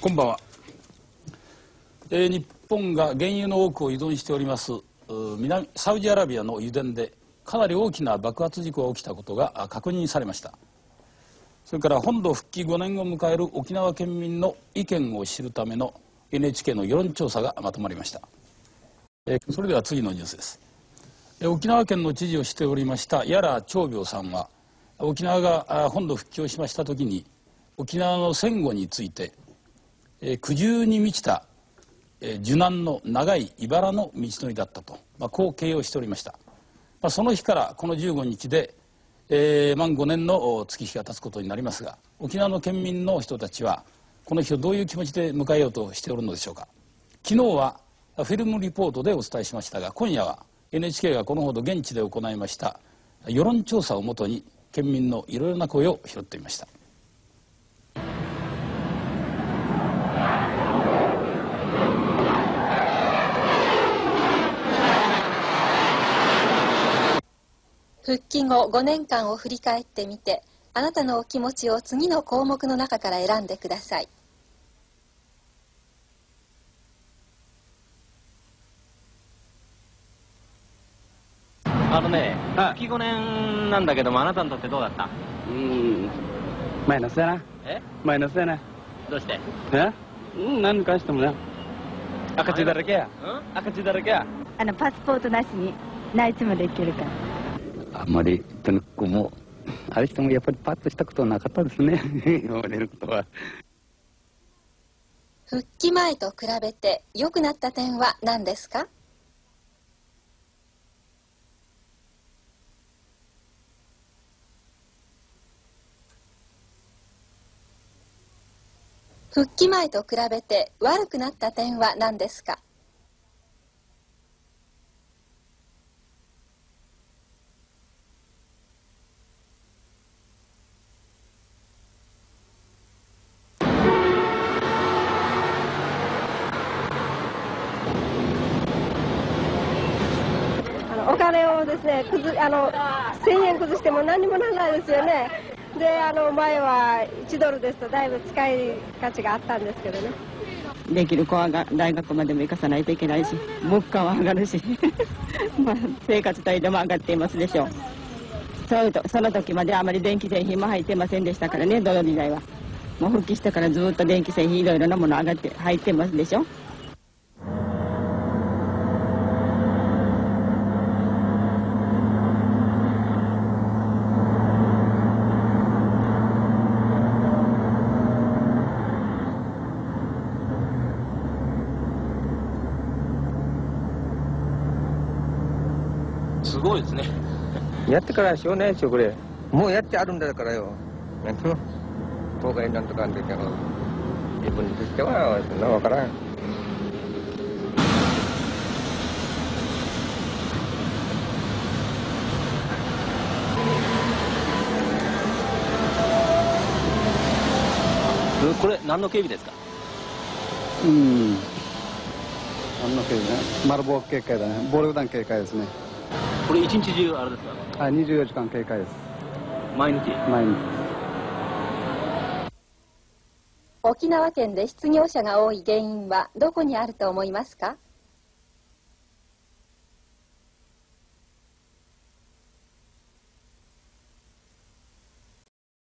こんばんは、えー、日本が原油の多くを依存しております南サウジアラビアの油田でかなり大きな爆発事故が起きたことが確認されました。それから本土復帰5年を迎える沖縄県民の意見を知るための NHK の世論調査がまとまりました、それでは次のニュースです、沖縄県の知事をしておりました屋良長病さんは沖縄が本土復帰をしました時に沖縄の戦後について、苦渋に満ちた、受難の長い茨の道のりだったと、まあ、こう形容しておりました、まあ、その日からこの15日で、えー、満5年の月日が経つことになりますが沖縄の県民の人たちはこの日をどういう気持ちで迎えようとしておるのでしょうか。昨日はフィルムリポートでお伝えしましたが今夜は NHK がこのほど現地で行いました世論調査をもとに県民のいろいろな声を拾っていました。復帰後5年間を振り返ってみてあなたのお気持ちを次の項目の中から選んでくださいあのね、復帰5年なんだけどもあなたにとってどうだった？うん。マイナスやな。え？マイナスやな。どうして？え？うん何に関してもね赤字だらけや。赤字だらけや。あのパスポートなしに内地まで行けるから。あんまりとにかくもうあれしてもやっぱりパッとしたことはなかったですね。言われることは。復帰前と比べて良くなった点は何ですか？復帰前と比べて悪くなった点は何ですか？お金をですねくずあの1000円崩しても何にもならないですよね。であの前は1ドルですとだいぶ使い価値があったんですけどね。できる子は大学までも行かさないといけないし物価は上がるし まあ生活帯でも上がっていますでしょう。そうとその時まであまり電気製品も入ってませんでしたからねどの時代は。もう復帰してからずっと電気製品いろいろなもの上がって入ってますでしょごいですね。やってからしょうねしょこれ。もうやってあるんだからよ。なんと東海なんとかんでけど。自分にとってはそんなわからん。これ何の警備ですか？うん。何の警備ね丸棒警戒だね。暴力団警戒ですねこれ一日中あれですか？はい24時間警戒です。毎日？毎日。沖縄県で失業者が多い原因はどこにあると思いますか？